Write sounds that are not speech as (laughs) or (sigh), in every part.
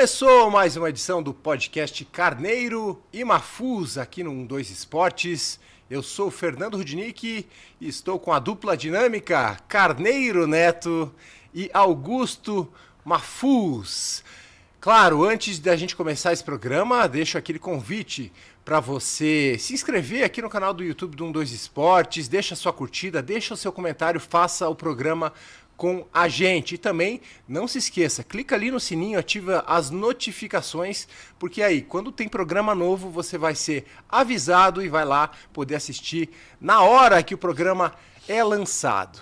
Começou mais uma edição do podcast Carneiro e Mafuz aqui no 12 Esportes. Eu sou o Fernando Rudnick e estou com a dupla dinâmica Carneiro Neto e Augusto Mafuz. Claro, antes da gente começar esse programa, deixo aquele convite para você se inscrever aqui no canal do YouTube do 12 Esportes, deixa sua curtida, deixa o seu comentário, faça o programa com a gente. E também não se esqueça, clica ali no sininho, ativa as notificações, porque aí, quando tem programa novo, você vai ser avisado e vai lá poder assistir na hora que o programa é lançado.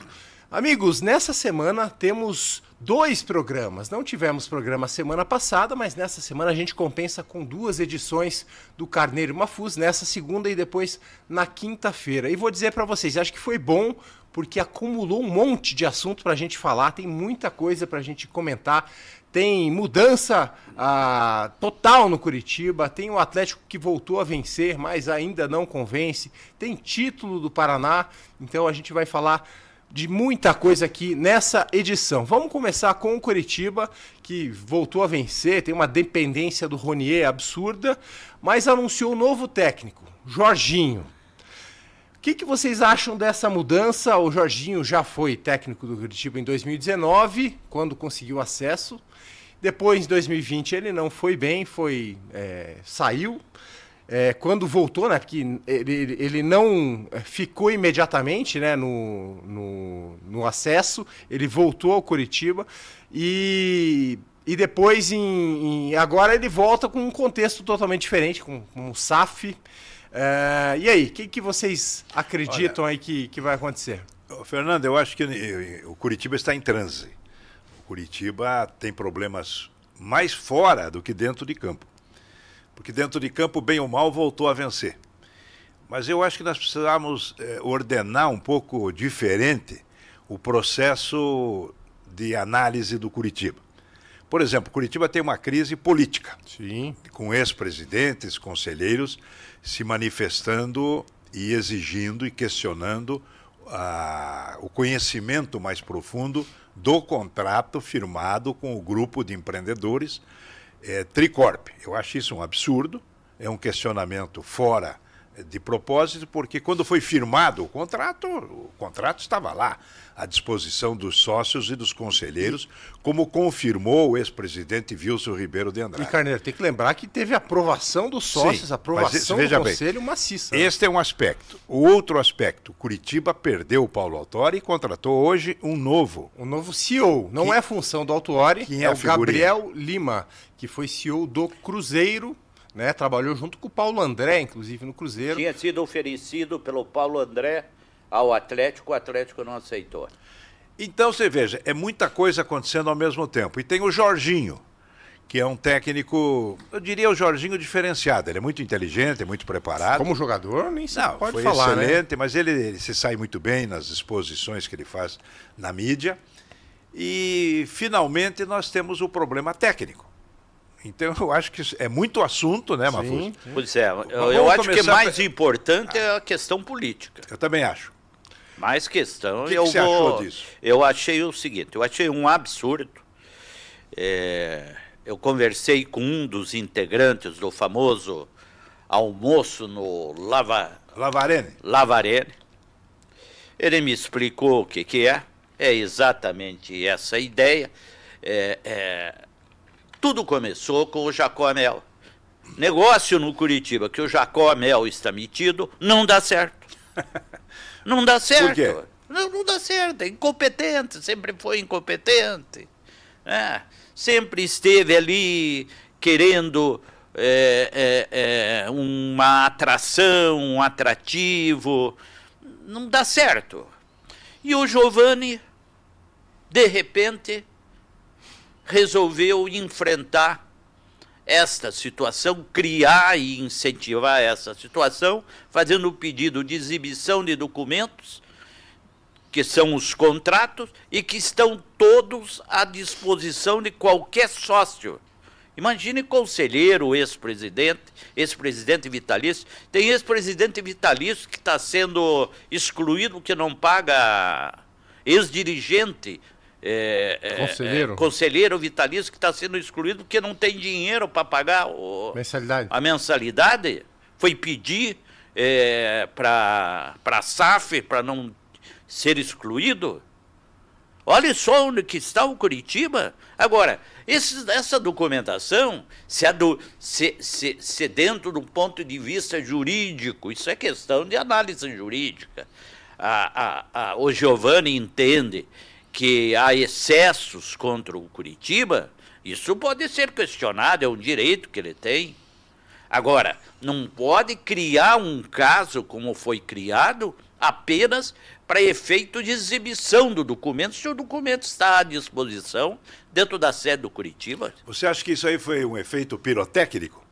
Amigos, nessa semana temos dois programas. Não tivemos programa semana passada, mas nessa semana a gente compensa com duas edições do Carneiro Mafuz, nessa segunda e depois na quinta-feira. E vou dizer para vocês, acho que foi bom porque acumulou um monte de assunto para a gente falar, tem muita coisa para a gente comentar. Tem mudança ah, total no Curitiba, tem o Atlético que voltou a vencer, mas ainda não convence, tem título do Paraná, então a gente vai falar de muita coisa aqui nessa edição. Vamos começar com o Curitiba, que voltou a vencer, tem uma dependência do Ronier absurda, mas anunciou um novo técnico, Jorginho. O que, que, vocês acham dessa mudança? O Jorginho já foi técnico do Curitiba em 2019, quando conseguiu acesso. Depois, em 2020, ele não foi bem, foi é, saiu. É, quando voltou, né, porque ele, ele não ficou imediatamente né, no, no, no acesso, ele voltou ao Curitiba e, e depois, em, em, agora, ele volta com um contexto totalmente diferente, com, com o SAF. É, e aí, o que, que vocês acreditam Olha, aí que, que vai acontecer? Fernando, eu acho que o Curitiba está em transe. O Curitiba tem problemas mais fora do que dentro de campo. Porque dentro de campo, bem ou mal, voltou a vencer. Mas eu acho que nós precisamos é, ordenar um pouco diferente o processo de análise do Curitiba. Por exemplo, Curitiba tem uma crise política. Sim. Com ex-presidentes, conselheiros se manifestando e exigindo e questionando ah, o conhecimento mais profundo do contrato firmado com o grupo de empreendedores é, Tricorp. Eu acho isso um absurdo, é um questionamento fora de propósito, porque quando foi firmado o contrato, o contrato estava lá à disposição dos sócios e dos conselheiros, como confirmou o ex-presidente Wilson Ribeiro de Andrade. E Carneiro, tem que lembrar que teve aprovação dos sócios, Sim, aprovação mas, do conselho bem, maciça. Este é um aspecto. O outro aspecto, Curitiba perdeu o Paulo Autori e contratou hoje um novo. Um novo CEO. Não que, é função do Autori, é, é o Gabriel Lima, que foi CEO do Cruzeiro né? Trabalhou junto com o Paulo André, inclusive, no Cruzeiro. Tinha sido oferecido pelo Paulo André ao Atlético, o Atlético não aceitou. Então você veja, é muita coisa acontecendo ao mesmo tempo. E tem o Jorginho, que é um técnico, eu diria o Jorginho diferenciado. Ele é muito inteligente, é muito preparado. Como jogador, nem se Não, pode foi falar, né? excelente, né? mas ele, ele se sai muito bem nas exposições que ele faz na mídia. E finalmente nós temos o problema técnico. Então eu acho que é muito assunto, né, Mafuz? Pois é, eu, eu acho que mais importante é a questão política. Eu também acho. Mais questão. O que, eu que você vou, achou disso? Eu achei o seguinte, eu achei um absurdo. É, eu conversei com um dos integrantes do famoso almoço no Lava, Lavarene. Lavarene. Ele me explicou o que, que é. É exatamente essa ideia. É, é, tudo começou com o Jacó Mel. Negócio no Curitiba que o Jacó Mel está metido, não dá certo. (laughs) Não dá certo. Por quê? Não, não dá certo. É incompetente, sempre foi incompetente. É, sempre esteve ali querendo é, é, é, uma atração, um atrativo. Não dá certo. E o Giovanni, de repente, resolveu enfrentar esta situação, criar e incentivar essa situação, fazendo o pedido de exibição de documentos, que são os contratos, e que estão todos à disposição de qualquer sócio. Imagine conselheiro, ex-presidente, ex-presidente vitalício. Tem ex-presidente vitalício que está sendo excluído, que não paga ex-dirigente é, é, Conselheiro. é, conselheiro vitalício que está sendo excluído porque não tem dinheiro para pagar o, Mensalidade. a mensalidade. Foi pedir é, para a SAF para não ser excluído. Olha só onde que está o Curitiba. Agora, esse- essa documentação, se, é do, se, se, se dentro do ponto de vista jurídico, isso é questão de análise jurídica. A, a, a, o Giovanni entende que há excessos contra o Curitiba, isso pode ser questionado, é um direito que ele tem. Agora, não pode criar um caso como foi criado apenas para efeito de exibição do documento, se o documento está à disposição dentro da sede do Curitiba. Você acha que isso aí foi um efeito pirotécnico?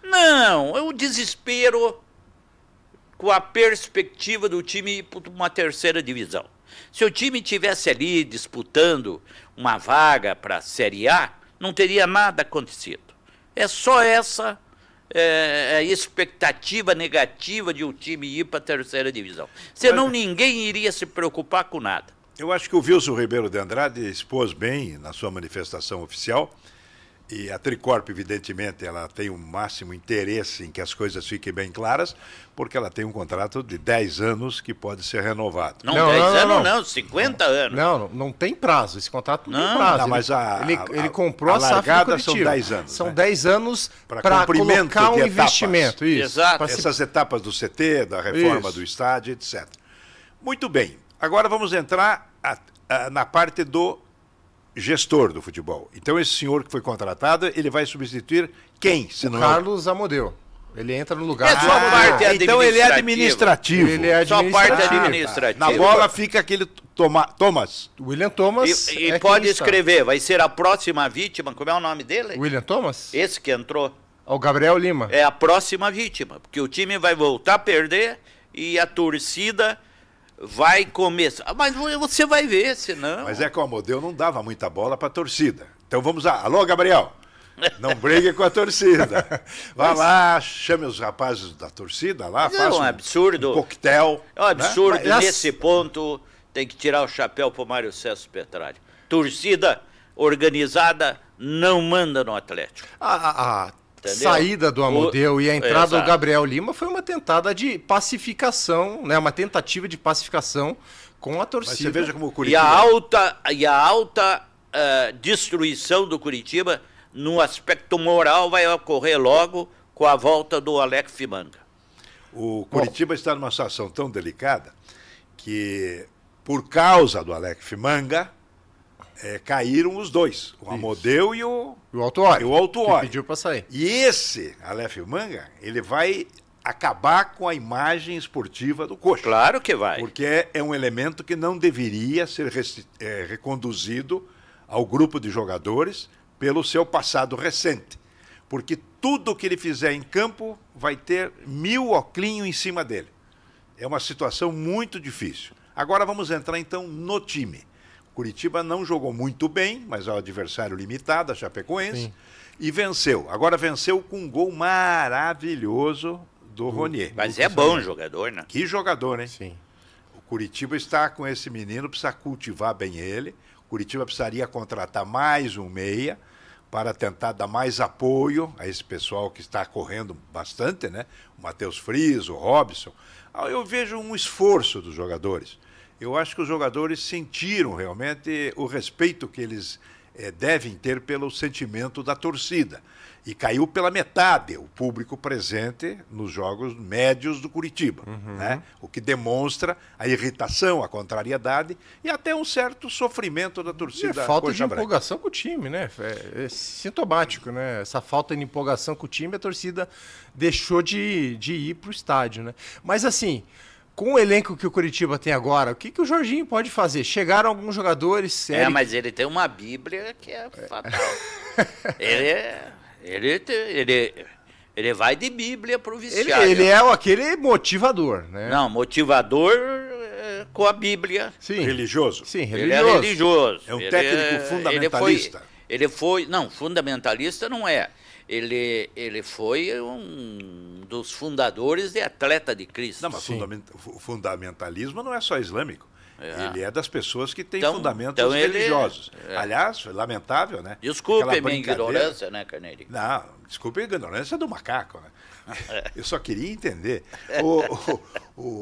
Não, é o desespero com a perspectiva do time ir para uma terceira divisão. Se o time tivesse ali disputando uma vaga para a Série A, não teria nada acontecido. É só essa é, expectativa negativa de o time ir para a terceira divisão. Senão ninguém iria se preocupar com nada. Eu acho que o Wilson Ribeiro de Andrade expôs bem na sua manifestação oficial. E a Tricorp, evidentemente, ela tem o máximo interesse em que as coisas fiquem bem claras, porque ela tem um contrato de 10 anos que pode ser renovado. Não, Não, 10 não, anos não. não, 50 anos. Não, não, não tem prazo. Esse contrato não, Não. tem prazo. Não, Ele- mas a- ele, a- ele comprou a a, largada são Curitiba. 10 anos, São né? 10 anos para colocar um investimento. Isso. Exato. Pra se- Essas etapas do CT, da reforma Isso. do estádio, etc. Muito bem. Agora vamos entrar a- a- na parte do gestor do futebol. Então esse senhor que foi contratado, ele vai substituir quem, se o não Carlos Amadeu. Ele entra no lugar É só Amadeu. parte então ele é administrativo. Ele é Só parte administrativo. administrativa. Na bola fica aquele Toma- Thomas. William Thomas. E, e é pode está. escrever, vai ser a próxima vítima. Como é o nome dele? William Thomas? Esse que entrou. O Gabriel Lima. É a próxima vítima. Porque o time vai voltar a perder e a torcida vai começar. Mas você vai ver, senão. Mas é que o Amodeu não dava muita bola para a torcida. Então vamos lá. Alô, Gabriel. Não brigue com a torcida. (laughs) Vá lá, chame os rapazes da torcida lá, Mas é faça um absurdo. um coquetel. É um absurdo. Né? Mas- Nesse ponto, tem que tirar o chapéu para o Mário César Petralha. Torcida organizada não manda no Atlético. A, a- a Entendeu? saída do Amodeu O- e a entrada Exato. do Gabriel Lima foi uma tentada de pacificação, né? Uma tentativa de pacificação com a Mas torcida. você veja como o E Curitiba... a alta, e a alta eh, destruição do Curitiba, no aspecto moral, vai ocorrer logo com a volta do Alex Fimanga. O Curitiba está numa situação tão delicada que, por causa do Alex Fimanga, eh, caíram os dois, o Amodeu e o, E o Autuori. e o Autuori. Que pediu para sair. E esse Aleph Manga, ele vai acabar com a imagem esportiva do Coxa. Claro que vai. Porque é, é um elemento que não deveria ser resti- eh, reconduzido ao grupo de jogadores pelo seu passado recente. Porque tudo que ele fizer em campo vai ter mil oclinhos em cima dele. É uma situação muito difícil. Agora vamos entrar então no time. Curitiba não jogou muito bem, mas é um adversário limitado, a Chapecoense, Sim. e venceu. Agora venceu com um gol maravilhoso do Ronier. Mas é bom jogador, né? Que jogador, hein? Sim. O Curitiba está com esse menino, precisa cultivar bem ele. O Curitiba precisaria contratar mais um meia para tentar dar mais apoio a esse pessoal que está correndo bastante, né? O Matheus Frias, o Robson. Ah, Eu vejo um esforço dos jogadores. Eu acho que os jogadores sentiram realmente o respeito que eles eh, devem ter pelo sentimento da torcida. E caiu pela metade o público presente nos jogos médios do Curitiba. Né? O que demonstra a irritação, a contrariedade e até um certo sofrimento da E torcida. é falta Coxa de Branca. empolgação com o time, né? É, é sintomático, né? Essa falta de empolgação com o time, a torcida deixou de, de ir para o estádio, né? Mas assim, com o elenco que o Curitiba tem agora, o que, que o Jorginho pode fazer? Chegaram alguns jogadores É, Eric- mas ele tem uma Bíblia que é fatal. (laughs) ele, é- ele, ele, ele vai de Bíblia pro ele, vestiário. ele é o- aquele motivador, né? Não, motivador é, com a Bíblia. Sim. Religioso. Sim, Ele é religioso. religioso. É um Ele técnico fundamentalista. Ele foi, ele foi, não, fundamentalista não é. Ele, ele foi um dos fundadores de Atleta de Cristo. Não, mas fundament- o fundamentalismo não é só islâmico. É. Ele é das pessoas que têm Então- fundamentos então ele- religiosos. é. Aliás, lamentável, né? Desculpe a minha brincadeira- ignorância, né, Carneirinho? Não, desculpe a ignorância do macaco, né? É. (laughs) Eu só queria entender o- o-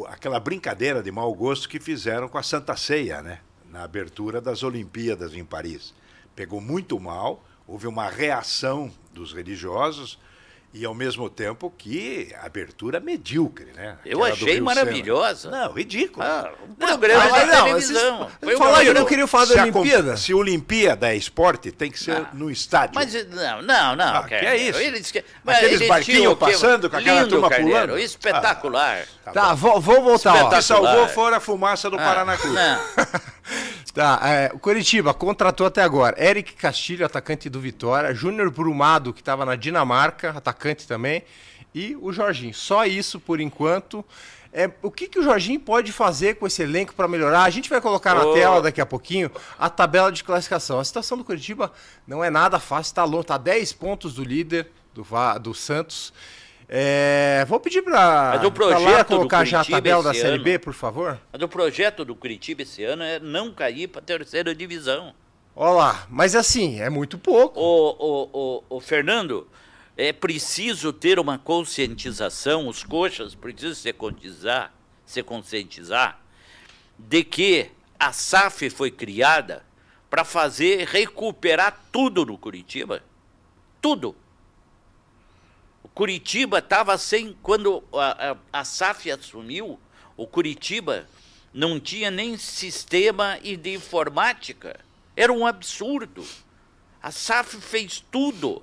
o- aquela brincadeira de mau gosto que fizeram com a Santa Ceia, né? Na abertura das Olimpíadas em Paris. Pegou muito mal, houve uma reação dos religiosos e, ao mesmo tempo, que abertura medíocre, né? Eu Aquela do achei maravilhosa. Sena. Não, ridículo. Ah, um programa mas de não, televisão. vocês- Foi falar eu não queria falar se da a Olimpíada. Se Olimpíada é esporte, tem que ser Ah. no estádio. Mas não, não, não. Ah, que é isso? Eles que- mas Aqueles eles barquinhos passando com aquela Lindo, turma Carneiro, pulando? Espetacular. Tá, vou, vou voltar. O que salvou fora a fumaça do Ah, Paranacu. não. (laughs) Tá, é, o Coritiba contratou até agora Eric Castilho, atacante do Vitória, Júnior Brumado, que estava na Dinamarca, atacante também, e o Jorginho. Só isso por enquanto. É, o que, que o Jorginho pode fazer com esse elenco para melhorar? A gente vai colocar na Ô. tela daqui a pouquinho a tabela de classificação. A situação do Curitiba não é nada fácil, está longe, tá 10 pontos do líder do, do Santos. É, vou pedir para do colocar já a tabela da Série ano- B, por favor. Mas o projeto do Curitiba esse ano é não cair para a terceira divisão. Olha lá, mas assim, é muito pouco. O, o, o, o Fernando, é preciso ter uma conscientização, os coxas precisam se conscientizar, se conscientizar de que a SAF foi criada para fazer recuperar tudo no Curitiba. Tudo. Curitiba estava sem. Quando a, a, a SAF assumiu, o Curitiba não tinha nem sistema de informática. Era um absurdo. A SAF fez tudo.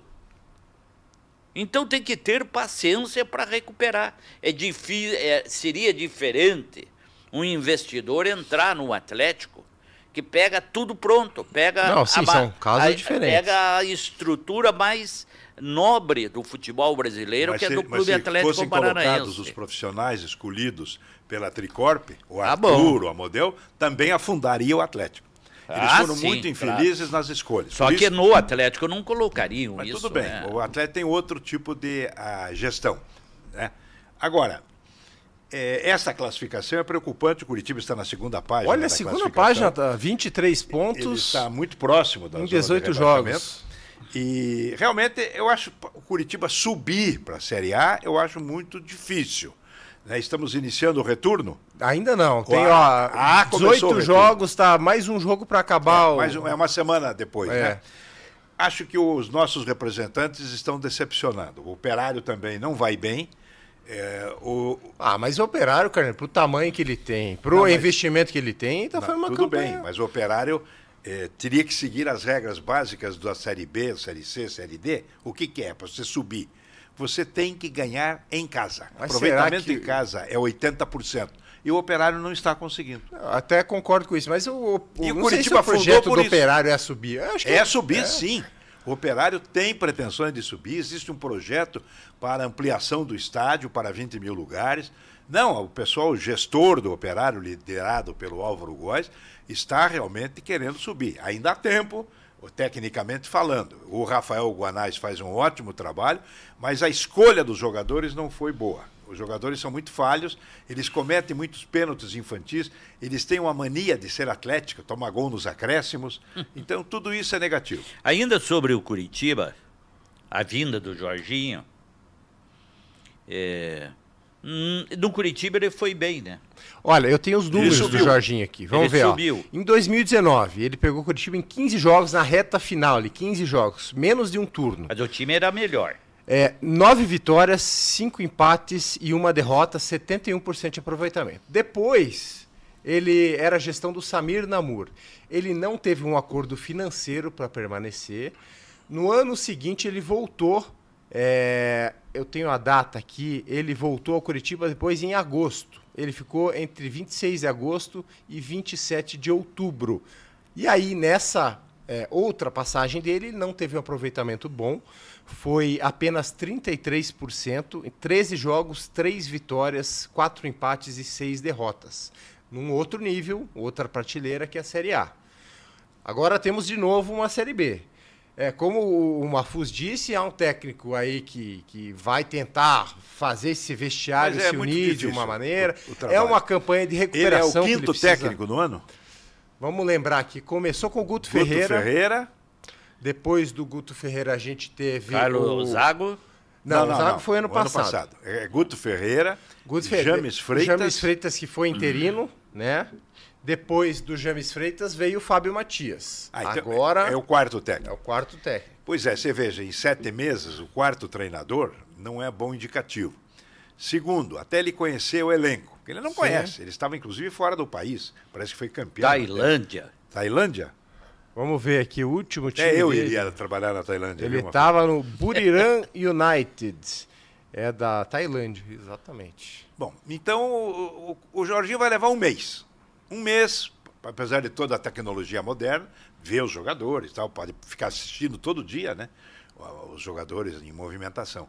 Então tem que ter paciência para recuperar. É difí é, seria diferente um investidor entrar no Atlético que pega tudo pronto, pega Não, sim, ma- são casos a- diferentes. pega a estrutura mais nobre do futebol brasileiro, Mas que é se- do mas Clube se Atlético fossem colocados os Paranaense. profissionais escolhidos pela Tricorp, o Ah, bom. Arthur, o Amodeu, também afundaria o Atlético. Eles Ah, foram sim, muito infelizes nas escolhas. Só Por que isso- no Atlético não colocariam Mas isso. tudo bem, né? o Atlético tem outro tipo de ah, gestão. Né? Agora, eh, essa classificação é preocupante, o Curitiba está na segunda página. Olha, a segunda página, tá 23 Ele pontos. está muito próximo da em zona de 18 rebaixamento. jogos. E realmente eu acho o Curitiba subir para a Série A, eu acho muito difícil. né? Estamos iniciando o retorno. Ainda não. Tem, Ó, ah, começou o 18 retorno. jogos, tá mais um jogo para acabar. o- Mas é uma semana depois, É. né? Acho que os nossos representantes estão decepcionando. O operário também não vai bem. É, o, Ah, mas o Operário, Carneiro, pro tamanho que ele tem, pro Não, mas- investimento que ele tem, tá Não, fazendo uma tudo campanha. bem, mas o operário eh, teria que seguir as regras básicas da Série B, Série C, Série D. O que, que é? Para você subir. Você tem que ganhar em casa. Mas Aproveitamento que- em casa é 80%. E o operário não está conseguindo. Até concordo com isso, mas o, o, E o Curitiba o projeto do isso. Operário é subir. Eu que É subir, sim. O operário tem pretensões de subir. Existe um projeto para ampliação do estádio para 20 mil lugares. Não, o pessoal, o gestor do operário, liderado pelo Álvaro Góes, está realmente querendo subir. Ainda há tempo, tecnicamente falando. O Rafael Guanais faz um ótimo trabalho, mas a escolha dos jogadores não foi boa. Os jogadores são muito falhos, eles cometem muitos pênaltis infantis, eles têm uma mania de ser atlético, tomar gol nos acréscimos. (laughs) Então, tudo isso é negativo. Ainda sobre o Curitiba, a vinda do Jorginho, é, no Curitiba ele foi bem, né? Olha, eu tenho os números do. Jorginho aqui. Vamos Ele ver. ó. subiu. Em 2019, ele pegou o Curitiba em 15 jogos na reta final, ali, 15 jogos, menos de um turno. Mas o time era melhor. É, nove vitórias, cinco empates e uma derrota, 71% de aproveitamento. Depois, ele era a gestão do Samir Namur. Ele não teve um acordo financeiro para permanecer. No ano seguinte, ele voltou. É, eu tenho a data aqui. Ele voltou ao Curitiba depois em agosto. Ele ficou entre 26 de agosto e 27 de outubro. E aí, nessa é, outra passagem dele, ele não teve um aproveitamento bom. Foi apenas 33%, em 13 jogos, 3 vitórias, 4 empates e 6 derrotas. Num outro nível, outra prateleira que é a Série A. Agora temos de novo uma Série B. É, como o Mafuz disse, há um técnico aí que, que vai tentar fazer esse vestiário Mas é se unir de uma maneira. o- o é uma campanha de Ele é recuperação. o quinto precisa- técnico do ano? Vamos lembrar que começou com o Guto, Guto Ferreira. Ferreira. Depois do Guto Ferreira a gente teve Carlos o... Zago. Não, o Zago foi ano o passado. É Guto Ferreira, Guto Ferreira. James Freitas. James Freitas que foi interino, né? Depois do James Freitas veio o Fábio Matias. Ah, então Agora é o quarto é técnico. o quarto técnico. Pois é, você veja, em sete meses, o quarto treinador não é bom indicativo. Segundo, até ele conhecer o elenco, que ele não Sim. conhece. Ele estava, inclusive, fora do país. Parece que foi campeão. Tailândia. Tailândia? Vamos ver aqui o último time. É, eu dele. iria trabalhar na Tailândia. Ele estava no Buriram (laughs) United. É da Tailândia, exatamente. Bom, então o, o- o Jorginho vai levar um mês. Um mês, apesar de toda a tecnologia moderna, ver os jogadores tal, pode ficar assistindo todo dia, né? Os jogadores em movimentação.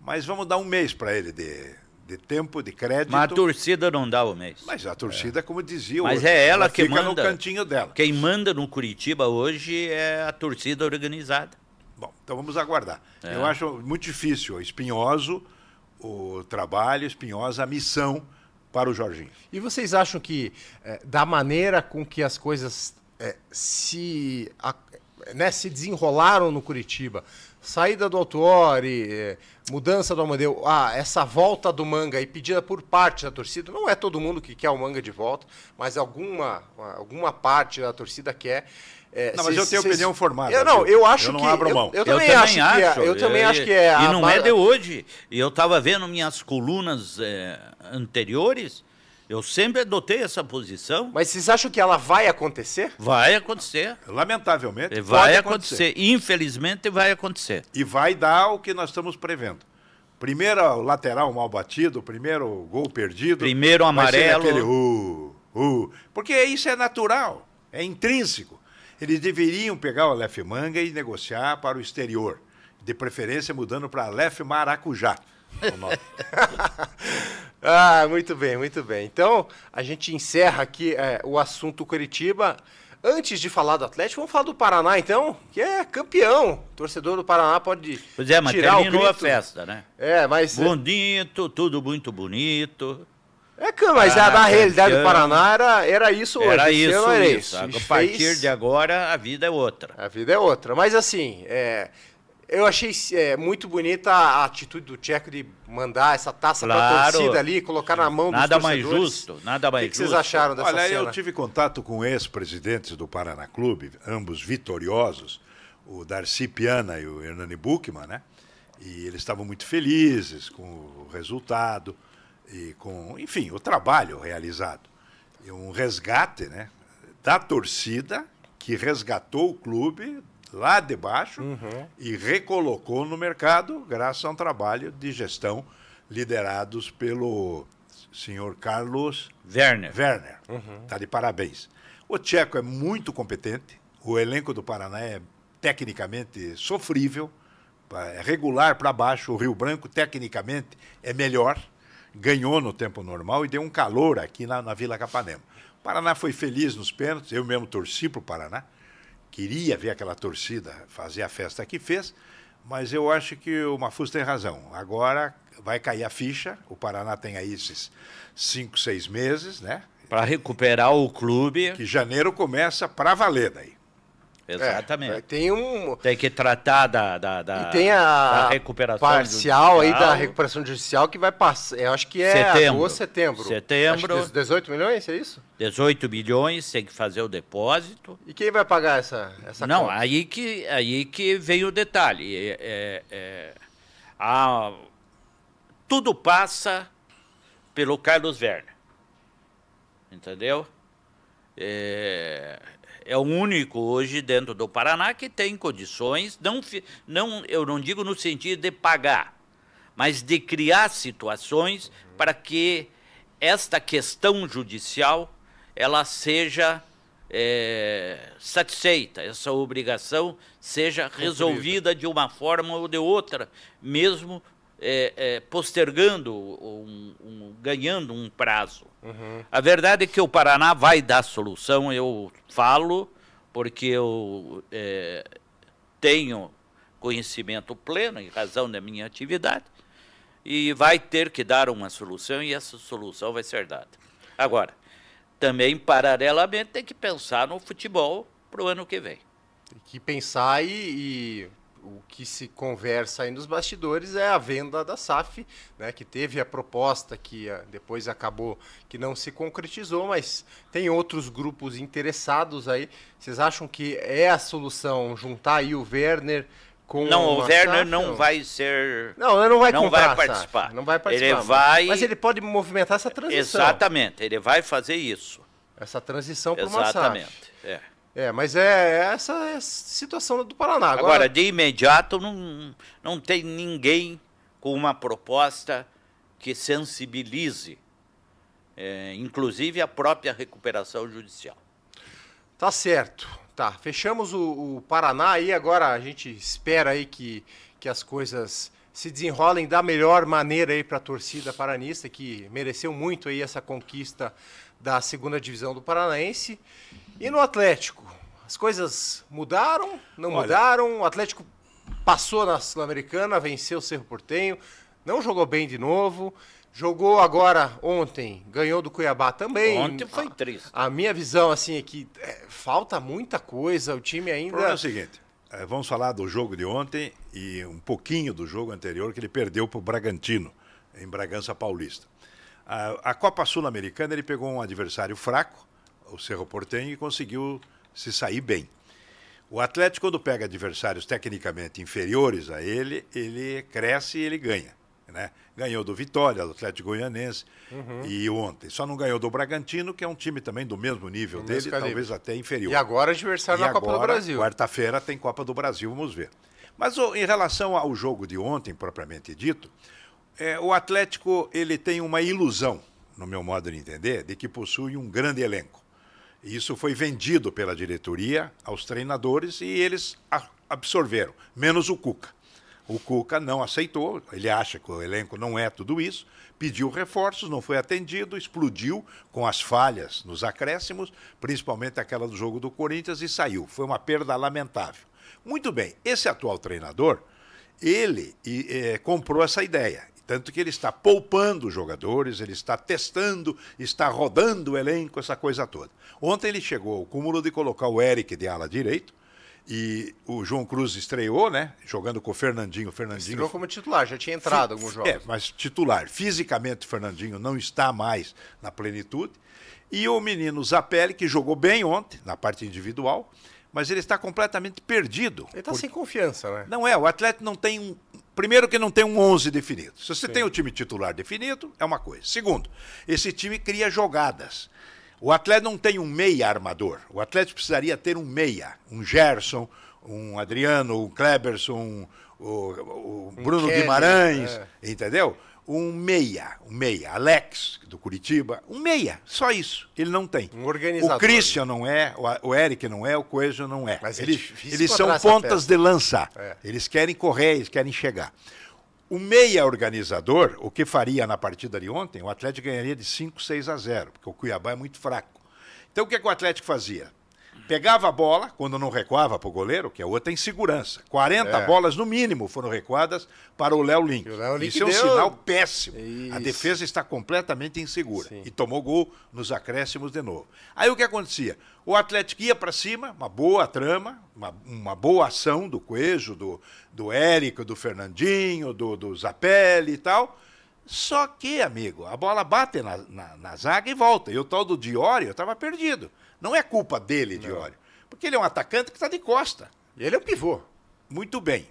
Mas vamos dar um mês para ele de, de tempo, de crédito. Mas a torcida não dá o mês. Mas a torcida, como dizia o Mas outro, é ela que fica manda. no cantinho dela. Quem manda no Curitiba hoje é a torcida organizada. Bom, então vamos aguardar. É. Eu acho muito difícil, espinhoso o trabalho, espinhosa a missão para o Jorginho. E vocês acham que, eh, da maneira com que as coisas eh, se, a- né, se desenrolaram no Curitiba, saída do Autuori, eh, mudança do Amadeu, ah, essa volta do Manga aí pedida por parte da torcida, não é todo mundo que quer o Manga de volta, mas alguma, alguma parte da torcida quer. Eh, Não, mas cês- eu tenho cês- opinião formada, Eu, não, eu acho Eu não que. abro eu- mão. Eu, também acho, que é, eu também acho que é. E a não ba- é de hoje. E eu estava vendo minhas colunas eh, anteriores, eu sempre adotei essa posição. Mas vocês acham que ela vai acontecer? Vai acontecer. Lamentavelmente, Vai pode acontecer. Infelizmente vai acontecer. E vai dar o que nós estamos prevendo. Primeiro lateral mal batido, primeiro gol perdido. Primeiro amarelo. Aquele, uh, uh, porque isso é natural, é intrínseco. Eles deveriam pegar o Aleph Manga e negociar para o exterior. De preferência mudando para Aleph Maracujá. o. (laughs) Ah, muito bem, muito bem. Então, a gente encerra aqui é, o assunto Curitiba. Antes de falar do Atlético, vamos falar do Paraná, então, que é campeão. O torcedor do Paraná pode Pois é, mas tirar o terminou a grito. festa, né? É, mas Bonito, tudo muito bonito. É que, mas Ah, a, na realidade do. Paraná era, era isso hoje. Era isso, era isso. A partir fez- de agora, a vida é outra. A vida é outra. Mas assim, é, eu achei é, muito bonita a atitude do Tcheco de mandar essa taça Claro. torcida ali, colocar na mão Nada dos mais justo, nada O mais que, que vocês justo. acharam dessa Olha, cena? eu tive contato com ex-presidentes do Paraná Clube, ambos vitoriosos, o Darcy Piana e o Hernani Buchmann, né? E eles estavam muito felizes com o resultado e com, enfim, o trabalho realizado. Um resgate, né, da torcida que resgatou o clube lá de baixo e recolocou no mercado graças a um trabalho de gestão liderados pelo senhor Carlos Werner. Werner. Está de parabéns. O Tcheco é muito competente. O elenco do Paraná é tecnicamente sofrível, é regular para baixo. O Rio Branco, tecnicamente, é melhor. Ganhou no tempo normal e deu um calor aqui na, na Vila Capanema. O Paraná foi feliz nos pênaltis. Eu mesmo torci para o Paraná. Queria ver aquela torcida fazer a festa que fez. Mas eu acho que o Mafuz tem razão. Agora vai cair a ficha. O Paraná tem aí esses cinco, seis meses, né? Para recuperar o clube. Que janeiro começa para valer daí. Exatamente. É, tem um. Tem que tratar da, da, da, e tem a da recuperação parcial aí da judicial. recuperação judicial que vai passar. Eu acho que é Setembro. agosto, setembro. Setembro. Acho que 18 milhões, é isso? 18 bilhões, tem que fazer o depósito. E quem vai pagar essa, essa Não, conta? aí que, aí que vem o detalhe. É, é, é, a- tudo passa pelo Carlos Werner. Entendeu? É, é o único hoje dentro do Paraná que tem condições, não, não, eu não digo no sentido de pagar, mas de criar situações para que esta questão judicial ela seja é, satisfeita, essa obrigação seja resolvida de uma forma ou de outra, mesmo é, é, postergando, um- um- ganhando um prazo. A verdade é que o Paraná vai dar solução, eu falo, porque eu é, tenho conhecimento pleno, em razão da minha atividade, e vai ter que dar uma solução, e essa solução vai ser dada. Agora, também, paralelamente, tem que pensar no futebol para o ano que vem. Tem que pensar e, e o que se conversa aí nos bastidores é a venda da SAF, né, que teve a proposta que uh, depois acabou que não se concretizou, mas tem outros grupos interessados aí. Vocês acham que é a solução juntar aí o Werner com não, o Werner SAF, não ou... vai ser. Não, ele não vai não comprar vai participar. SAF, não vai participar. Ele mas- vai- Mas ele pode movimentar essa transição. Exatamente, ele vai fazer isso. Essa transição para uma SAF. Exatamente. É. É, mas é essa é a situação do Paraná. Agora, Agora, de imediato, não, não tem ninguém com uma proposta que sensibilize, é, inclusive a própria recuperação judicial. Tá certo. Tá, fechamos o, o Paraná aí, agora a gente espera aí que, que as coisas se desenrolem da melhor maneira aí para a torcida paranista, que mereceu muito aí essa conquista da segunda divisão do Paranaense. E no Atlético, as coisas mudaram, não Olha- mudaram, o Atlético passou na Sul-Americana, venceu o Cerro Portenho, não jogou bem de novo, jogou agora ontem, ganhou do Cuiabá também. Ontem foi triste. A minha visão, assim, é que é, falta muita coisa, o time O ainda. problema é o seguinte: eh, vamos falar do jogo de ontem e um pouquinho do jogo anterior que ele perdeu para o Bragantino, em Bragança Paulista. A, a Copa Sul-Americana ele pegou um adversário fraco, o Cerro Porteño, e conseguiu se sair bem. O Atlético, quando pega adversários tecnicamente inferiores a ele, ele cresce e ele ganha. Né? Ganhou do Vitória, do Atlético Goianense, e ontem. Só não ganhou do Bragantino, que é um time também do mesmo nível Do dele, mesmo talvez até inferior. E agora adversário na Copa do agora, Brasil. Quarta-feira tem Copa do Brasil, vamos ver. Mas em relação ao jogo de ontem, propriamente dito, é, o Atlético ele tem uma ilusão, no meu modo de entender, de que possui um grande elenco. Isso foi vendido pela diretoria aos treinadores e eles absorveram, menos o Cuca. O Cuca não aceitou, ele acha que o elenco não é tudo isso, pediu reforços, não foi atendido, explodiu com as falhas nos acréscimos, principalmente aquela do jogo do Corinthians, e saiu. Foi uma perda lamentável. Muito bem, esse atual treinador, ele eh, comprou essa ideia. Tanto que ele está poupando os jogadores, ele está testando, está rodando o elenco, essa coisa toda. Ontem ele chegou ao cúmulo de colocar o Eric de ala direito, e o João Cruz estreou, né? Jogando com o Fernandinho. O Fernandinho Estreou como titular, já tinha entrado alguns jogos. é, mas titular. Fisicamente, o Fernandinho não está mais na plenitude. E o menino Zapelli, que jogou bem ontem, na parte individual, mas ele está completamente perdido. Ele tá Porque- sem confiança, né? Não é, o Atlético não tem um. Primeiro, que não tem um 11 definido. Se você tem o time titular definido, é uma coisa. Segundo, esse time cria jogadas. O Atlético não tem um meia armador. O Atlético precisaria ter um meia. Um Gerson, um Adriano, um Kleberson, um, o, o Bruno Kelly, Guimarães, é. entendeu? Um meia, um meia. Alex, do Curitiba. Um meia, só isso. Ele não tem. Um organizador. O Christian não é, o, Eric não é, o Coelho não é. Mas é Eles- difícil eles são pontas de lançar. É. Eles querem correr, eles querem chegar. O meia organizador, o que faria na partida de ontem, o Atlético ganharia de 5, 6 a 0, porque o Cuiabá é muito fraco. Então o que, que o Atlético fazia? Pegava a bola, quando não recuava para o goleiro, que é outra insegurança. 40 É. bolas, no mínimo, foram recuadas para o Léo Link. O Léo Link Isso é um sinal péssimo. A Isso. defesa está completamente insegura. Sim. E tomou gol nos acréscimos de novo. Aí o que acontecia? O Atlético ia para cima, uma boa trama, uma, uma boa ação do Coelho, do, do Érico, do Fernandinho, do, do Zapelli e tal. Só que, amigo, a bola bate na, na, na zaga e volta. E o tal do Diório estava perdido. Não é culpa dele, Diório. Porque ele é um atacante que está de costa. Ele é o pivô. Muito bem.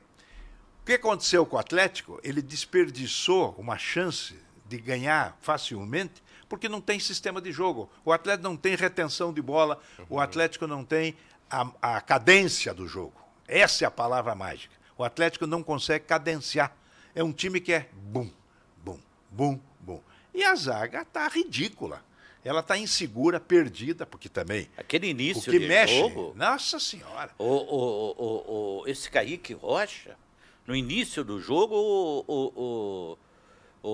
O que aconteceu com o Atlético? Ele desperdiçou uma chance de ganhar facilmente porque não tem sistema de jogo. O Atlético não tem retenção de bola, o Atlético não tem a, a cadência do jogo. Essa é a palavra mágica. O Atlético não consegue cadenciar. É um time que é bum, bum, bum, bum. E a zaga está ridícula. Ela está insegura, perdida, porque também Aquele o início que de mexe. jogo, Nossa Senhora. o, o, o, o- esse Kaique Rocha, no início do jogo, o, o, o,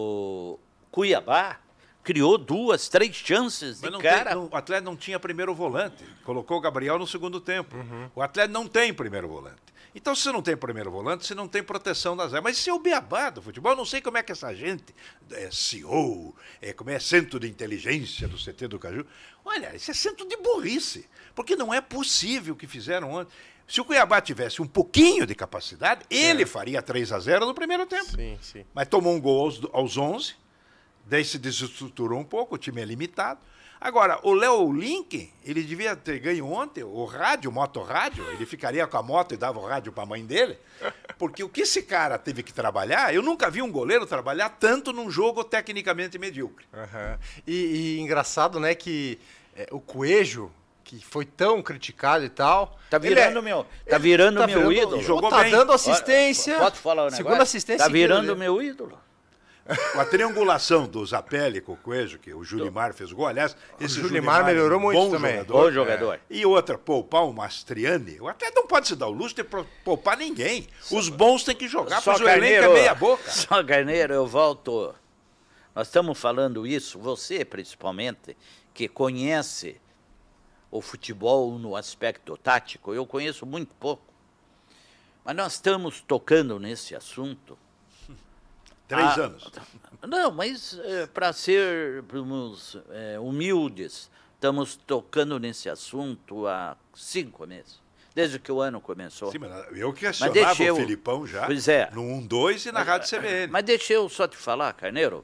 o Cuiabá criou duas, três chances de cara. tem, não- o Atlético não tinha primeiro volante. Colocou o Gabriel no segundo tempo. Uhum. O Atlético não tem primeiro volante. Então, se você não tem primeiro volante, você não tem proteção das áreas. Mas isso é o beabá do futebol. Eu não sei como é que essa gente, é CEO, é, como é centro de inteligência do CT do Caju. Olha, isso é centro de burrice. Porque não é possível o que fizeram ontem. Se o Cuiabá tivesse um pouquinho de capacidade, ele é. faria 3 a 0 no primeiro tempo. Sim, sim. Mas tomou um gol aos, aos 11, daí se desestruturou um pouco, o time é limitado. Agora, o Léo Link, ele devia ter ganho ontem o rádio, o motorrádio, ele ficaria com a moto e dava o rádio para a mãe dele. Porque o que esse cara teve que trabalhar, eu nunca vi um goleiro trabalhar tanto num jogo tecnicamente medíocre. Uhum. E, e, engraçado, né, que é, o Coelho, que foi tão criticado e tal. Tá virando é, meu, tá virando tá meu virando, ídolo. Jogou tá bem. dando assistência. Pode falar o Segunda assistência. Tá virando meu ídolo. A triangulação do Zapelli com o Coelho, que o Julimar fez o gol. Aliás, esse o Julimar, melhorou muito bom também. Jogador, bom jogador. É. E outra, poupar o Mastriani. Até não pode se dar o luxo de poupar ninguém. Os bons têm que jogar, pois o elenco é meia boca. Só Carneiro, eu volto. Nós estamos falando isso, você principalmente, que conhece o futebol no aspecto tático, eu conheço muito pouco. Mas nós estamos tocando nesse assunto Três ah, anos. Não, mas é, para sermos é, humildes, estamos tocando nesse assunto há cinco meses. Desde que o ano começou. Sim, mas eu questionava eu, o Filipão já pois é. no 1-2 e na Rádio CBN. Mas deixa eu só te falar, Carneiro.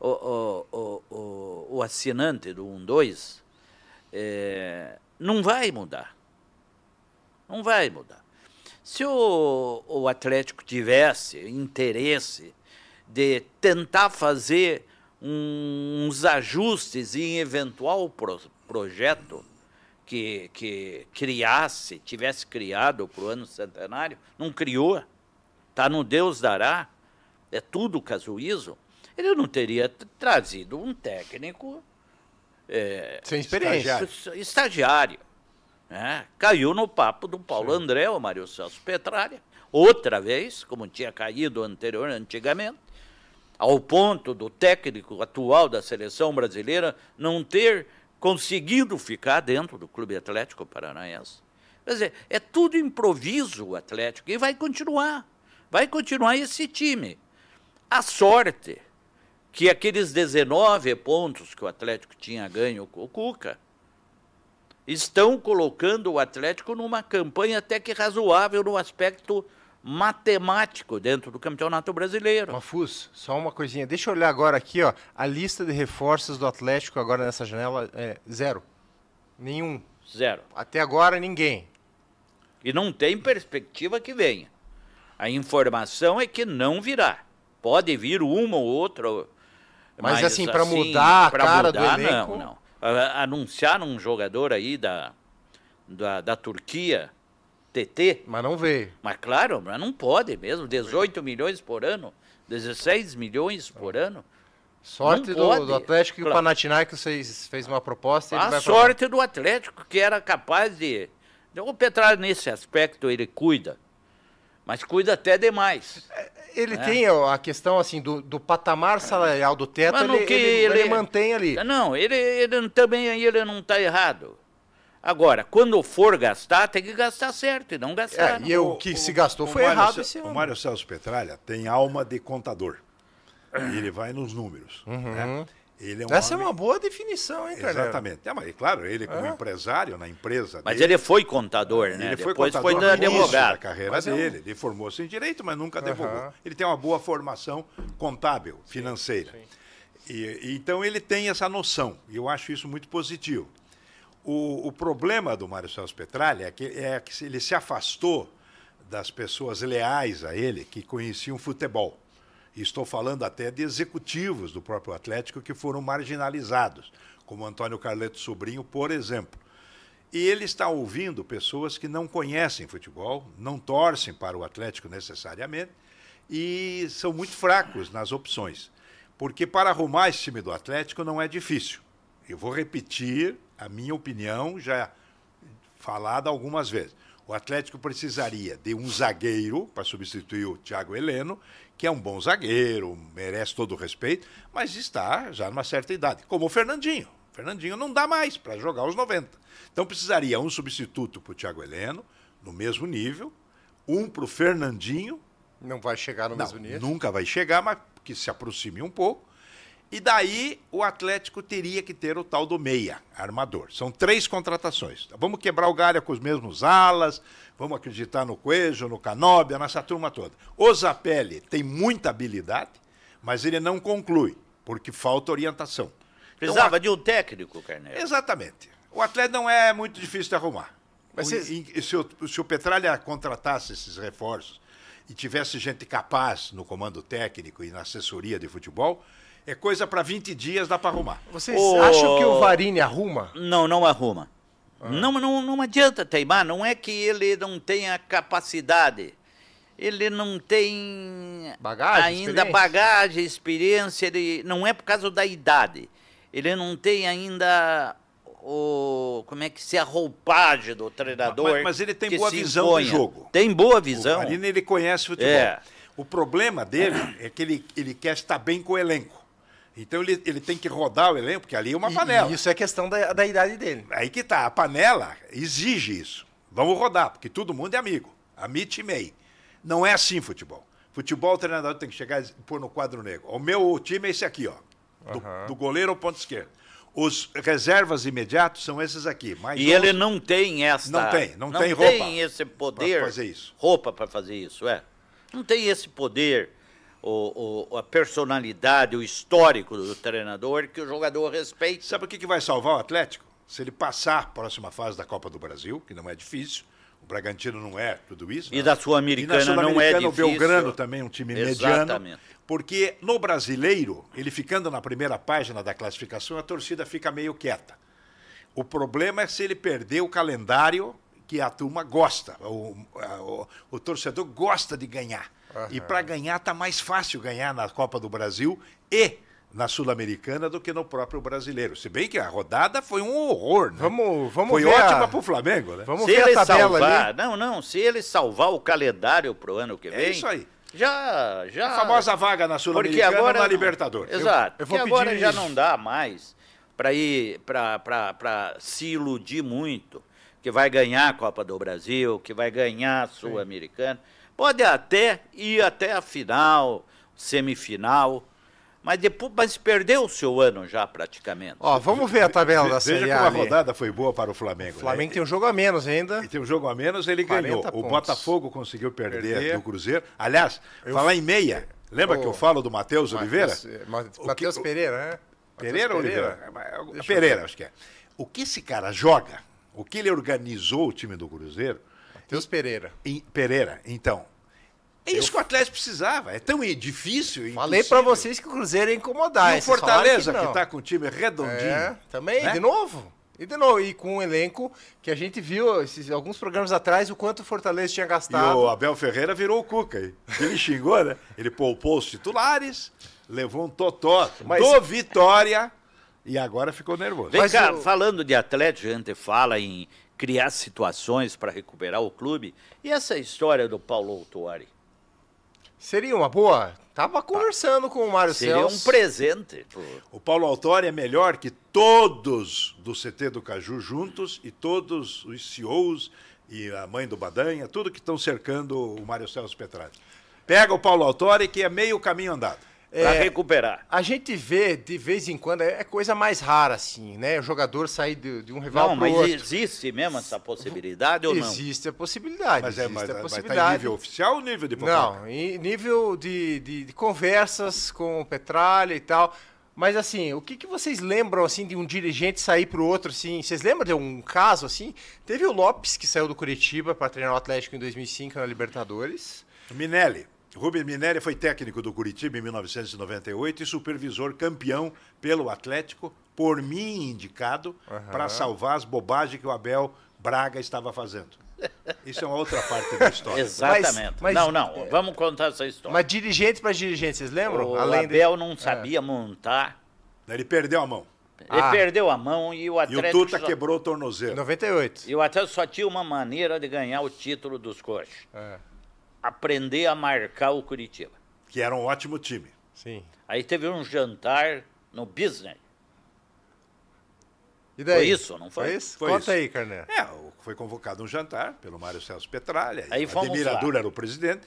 O, o, o, o, o assinante do 1-2 é, não vai mudar. Não vai mudar. Se o, o Atlético tivesse interesse de tentar fazer uns ajustes em eventual pro, projeto que, que criasse, tivesse criado para o ano centenário, não criou, está no Deus dará, é tudo casuízo, ele não teria trazido um técnico é, sem experiência, estagiário. estagiário né? Caiu no papo do Paulo Sim. André, o Mário Celso Petralha, outra vez, como tinha caído anterior, antigamente, ao ponto do técnico atual da seleção brasileira não ter conseguido ficar dentro do Clube Atlético Paranaense. Quer dizer, é tudo improviso o Atlético e vai continuar. Vai continuar esse time. A sorte que aqueles 19 pontos que o Atlético tinha ganho com o Cuca estão colocando o Atlético numa campanha até que razoável no aspecto matemático dentro do Campeonato Brasileiro. Mafuz, só uma coisinha. Deixa eu olhar agora aqui, ó. A lista de reforços do Atlético agora nessa janela é zero. Nenhum. Zero. Até agora ninguém. E não tem perspectiva que venha. A informação é que não virá. Pode vir uma ou outra. Mas, mas assim, para assim, mudar a cara mudar, do elenco... Não, não. Anunciaram um jogador aí da, da, da Turquia, TT. Mas não veio. Mas claro, mas não pode mesmo. 18 milhões por ano, 16 milhões por ano. Sorte do, do, Atlético claro. que o Panathinaikos fez, fez uma proposta. a sorte do Atlético, que era capaz de. O Petralha, nesse aspecto, ele cuida. Mas cuida até demais. É, ele né? tem a questão assim do, do patamar salarial do teto, ele, ele, ele, ele, mantém ali. Não, ele, ele também ele não está errado. Agora, quando for gastar, tem que gastar certo e não gastar. É, e o que se gastou foi errado esse ano. O Mário Celso Petralha tem alma de contador. E ele vai nos números. Uhum. Né? É um Essa homem... é uma boa definição, hein, cara? Exatamente. É, mas, claro, ele como é. empresário na empresa Mas dele, ele foi contador, né? Ele foi Depois contador foi advogado. da carreira mas dele. É um... Ele formou-se em direito, mas nunca advogou. Ele tem uma boa formação contábil, financeira. Sim, sim. E, então ele tem essa noção. E eu acho isso muito positivo. O, o problema do Mário Celso Petralha é que, é que ele se afastou das pessoas leais a ele que conheciam futebol. Estou falando até de executivos do próprio Atlético que foram marginalizados, como Antônio Carleto Sobrinho, por exemplo. E ele está ouvindo pessoas que não conhecem futebol, não torcem para o Atlético necessariamente e são muito fracos nas opções. Porque para arrumar esse time do Atlético não é difícil. Eu vou repetir a minha opinião, já falada algumas vezes. O Atlético precisaria de um zagueiro para substituir o Thiago Heleno, que é um bom zagueiro, merece todo o respeito, mas está já numa certa idade, como o Fernandinho. O Fernandinho não dá mais para jogar os 90. Então precisaria um substituto para o Thiago Heleno, no mesmo nível, um para o Fernandinho, Não vai chegar no não, mesmo nível. nunca vai chegar, mas que se aproxime um pouco. E daí o Atlético teria que ter o tal do meia, armador. São três contratações. Vamos quebrar o galho com os mesmos alas, vamos acreditar no Coelho, no Canóbia, nessa turma toda. O Zapelli tem muita habilidade, mas ele não conclui, porque falta orientação. Então, Precisava a- de um técnico, Carneiro. Exatamente. O atleta não é muito difícil de arrumar. Mas O- vocês- e- se, o, se o Petralha contratasse esses reforços e tivesse gente capaz no comando técnico e na assessoria de futebol, é coisa para 20 dias dá para arrumar. Vocês Ô- acham que o Varini arruma? Não, não arruma. Não, não, não adianta teimar, não é que ele não tenha capacidade. Ele não tem Bagagem, ainda experiência? bagagem, experiência, ele não é por causa da idade. Ele não tem ainda o como é que se a roupagem do treinador. Mas- mas ele tem que boa se visão imponha. jogo. Tem boa O visão. Marina, ele conhece futebol. É. O problema dele é que ele, ele quer estar bem com o elenco. Então ele, ele tem que rodar o elenco, porque ali é uma E- panela. E isso é questão da, da idade dele. Aí que tá, a panela exige isso. Vamos rodar, porque todo mundo é amigo. Amit e MEI. Não é assim futebol. Futebol, o treinador tem que chegar e pôr no quadro negro. O meu time é esse aqui, ó. Do, Aham. do goleiro ao ponto esquerdo. Os reservas imediatos são esses aqui. Mais E onze. ele não tem essa. Não tem, não tem tem roupa esse poder. pra fazer isso. Roupa para fazer isso, é. Não tem esse poder, o, o- a personalidade, o histórico do treinador que o jogador respeita. Sabe o que, que vai salvar o Atlético? Se ele passar a próxima fase da Copa do Brasil, que não é difícil. O Bragantino não é tudo isso. E né? da Sul-Americana na não é difícil. o Belgrano também é um time mediano. Exatamente. Porque no brasileiro, ele ficando na primeira página da classificação, a torcida fica meio quieta. O problema é se ele perder o calendário que a turma gosta. O, o- o torcedor gosta de ganhar. E para ganhar, tá mais fácil ganhar na Copa do Brasil e na Sul-Americana do que no próprio brasileiro. Se bem que a rodada foi um horror, né? Vamos, vamos foi ver ótima a- para o Flamengo, né? Vamos se ver ele a tabela salvar, ali. não, não, se ele salvar o calendário para o ano que É vem, isso aí. já, já, A famosa vaga na porque Sulamericana agora na Libertadores. Exato. eu vou porque agora pedir- já não dá mais para ir para se iludir muito que vai ganhar a Copa do Brasil, que vai ganhar a Sul-Americana. Pode até ir até a final, semifinal, mas depois mas perdeu o seu ano já praticamente. Ó, vamos ver a tabela da Veja Série como A ali. rodada foi boa para o Flamengo. O Flamengo né? tem um jogo a menos ainda. E tem um jogo a menos, ele 40 ganhou. O pontos. Botafogo conseguiu perder, Perder. do Cruzeiro. Aliás, falar em meia, lembra Ô, que eu falo do Matheus Oliveira? Matheus- Ma- O Matheus que- Pereira, né? Pereira ou Oliveira? É, Deixa eu Pereira, ver. acho que é. O que esse cara joga, o que ele organizou o time do Cruzeiro, Matheus Pereira. em Pereira, então. É isso que o Atlético precisava. É tão difícil. Falei pra vocês que o Cruzeiro ia incomodar. E e o Fortaleza, que, está com o time redondinho. É, também, né? de novo. E de novo, e com um elenco que a gente viu esses, alguns programas atrás o quanto o Fortaleza tinha E gastado. o Abel Ferreira virou o Cuca aí. Ele xingou, né? Ele poupou os titulares, levou um totó Mas- do Vitória e agora ficou nervoso. Vem Mas cá, o- falando de Atlético, a gente fala em criar situações para recuperar o clube. E essa história do Paulo Autuari? Seria uma boa? Tava conversando com o Mário Seria um Celso. presente. pro- O Paulo Autori é melhor que todos do CT do Caju juntos e todos os CEOs e a mãe do Badanha, tudo que estão cercando o Mário Celso Petralha. Pega o Paulo Autori, que é meio caminho andado. Para É, recuperar. A gente vê de vez em quando, é coisa mais rara, assim, né? O jogador sair de, de um rival Não, pro mas outro. existe mesmo essa possibilidade ou não? Existe a possibilidade. Mas é mas, a mas tá em possibilidade. nível oficial ou nível de fofoca? Não, em nível de, de, de conversas com o Petralha e tal. Mas assim, o que, que vocês lembram assim de um dirigente sair pro outro assim? Vocês lembram de um caso assim? Teve o Lopes que saiu do Curitiba para treinar o Atlético em 2005 na Libertadores. Minelli. Rubens Minelli foi técnico do Curitiba em 1998 e supervisor campeão pelo Atlético, por mim indicado, para salvar as bobagens que o Abel Braga estava fazendo. Isso é uma outra parte da história. (laughs) Exatamente. Mas- mas- não, não, vamos contar essa história. Mas dirigente para dirigente, vocês lembram? o Além de- Abel não sabia montar. Ele perdeu a mão. Ele Ah. perdeu a mão e o E o Atlético Tuta só- quebrou o Em tornozelo. 98. E o Atlético só tinha uma maneira de ganhar o título dos coxos. É, Aprender a marcar o Curitiba. Que era um ótimo time. sim. Aí teve um jantar no business. E daí? Foi isso, não foi? Foi isso? Foi Conta isso. aí, Carneiro. É, foi convocado um jantar pelo Mário Celso Petralha. Aí fomos Admirador lá. era o presidente.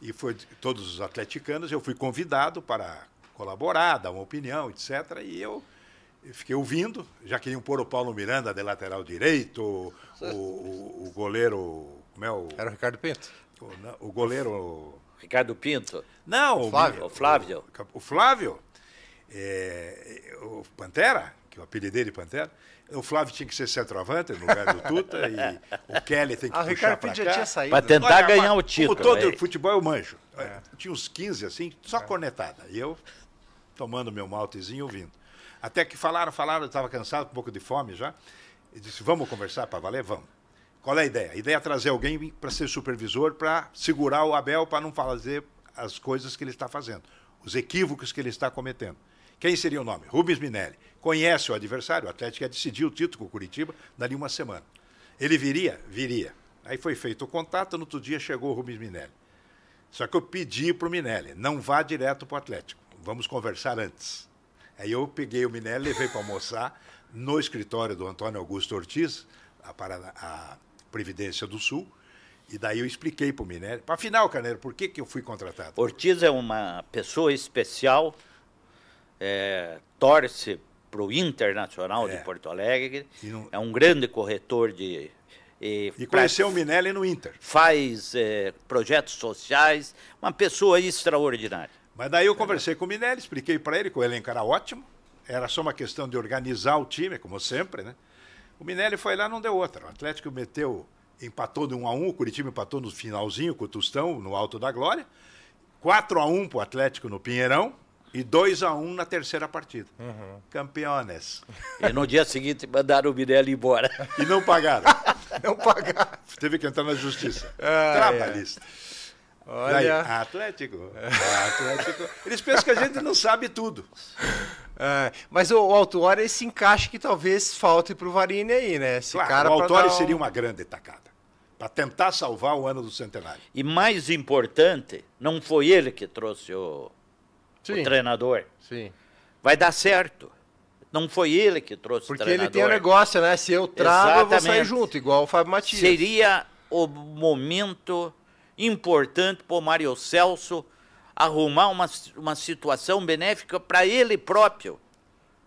E foi todos os atleticanos. Eu fui convidado para colaborar, dar uma opinião, etc. E eu fiquei ouvindo. Já queriam pôr o Paulo Miranda de lateral direito, o, o- o goleiro. Como é o. Era o Ricardo Pinto. O, não, o goleiro. Ricardo Pinto. Não, o Flávio. O Flávio. O, Flávio, é, o Pantera, que é o apelido dele, Pantera. O Flávio tinha que ser centroavante no lugar do Tuta e o Kelly tem que Ah, o puxar Ricardo pra Pinto já cá. tinha saído. Pra né? tentar Olha, ganhar o título. Como todo é. futebol eu manjo. Tinha uns 15 assim, só cornetada. E eu tomando meu maltezinho ouvindo. Até que falaram, falaram, eu estava cansado, com um pouco de fome já. E disse, vamos conversar para valer? Vamos. Qual é a ideia? A ideia é trazer alguém para ser supervisor, para segurar o Abel, para não fazer as coisas que ele está fazendo, os equívocos que ele está cometendo. Quem seria o nome? Rubens Minelli. Conhece o adversário, o Atlético ia decidir o título com o Curitiba dali uma semana. Ele viria? Viria. Aí foi feito o contato, no outro dia chegou o Rubens Minelli. Só que eu pedi para o Minelli, não vá direto para o Atlético, vamos conversar antes. Aí eu peguei o Minelli, levei para almoçar no escritório do Antônio Augusto Ortiz, a, Paraná- a Previdência do Sul, e daí eu expliquei para o Minelli. Afinal, Carneiro, por que, que eu fui contratado? Ortiz é uma pessoa especial, é, torce para o Internacional É. de Porto Alegre, não- é um grande corretor de. E, E pra- conheceu o Minelli no Inter. faz é, projetos sociais, uma pessoa extraordinária. Mas daí eu conversei com o Minelli, expliquei para ele que o elenco era ótimo, era só uma questão de organizar o time, como sempre, né? O Minelli foi lá não deu outra. O Atlético meteu, empatou de 1 a 1 o Curitiba empatou no finalzinho com o Tostão, no Alto da Glória. 4 a 1 para o Atlético no Pinheirão e 2 a 1 na terceira partida. Campeones. E no dia seguinte mandaram o Mirelli embora. E não pagaram. (laughs) Não pagar. Teve que entrar na justiça. Ai, Trabalhista. Daí, Olha. Atlético, Atlético. Eles pensam que a gente não sabe tudo. É, mas o, o Autuori é esse encaixe que talvez falte pro Varini aí, né? Esse Claro, cara o dar um- seria uma grande tacada. Para tentar salvar o ano do centenário. E mais importante, não foi ele que trouxe o, o Sim, treinador. sim. Vai dar certo. Não foi ele que trouxe Porque o treinador. ele tem o negócio, né? Se eu trago, eu vou sair Exatamente. junto, igual o Fábio Matias. Seria o momento importante para o Mário Celso arrumar uma, uma situação benéfica para ele próprio.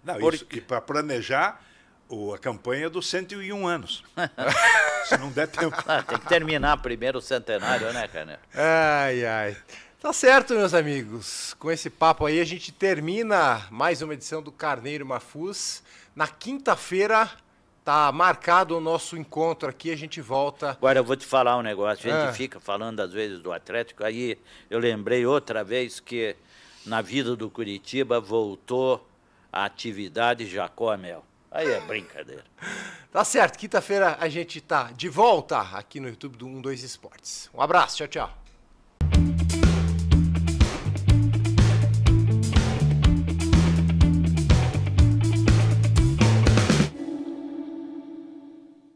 Não, Porque- isso, e para planejar o- a campanha dos 101 anos. (laughs) Se não der tempo. Ah, tem que terminar primeiro o centenário, né, Caneco? Ai, ai. Tá certo, meus amigos. Com esse papo aí, a gente termina mais uma edição do Carneiro Mafuz. Na quinta-feira, tá marcado o nosso encontro aqui. A gente volta. Agora eu vou te falar um negócio. A gente Ah. fica falando às vezes do Atlético. Aí eu lembrei outra vez que na vida do Curitiba voltou a atividade Jacó Mel. Aí é brincadeira. (laughs) Tá certo, quinta-feira a gente tá de volta aqui no YouTube do 12 Esportes. Um abraço, tchau, tchau.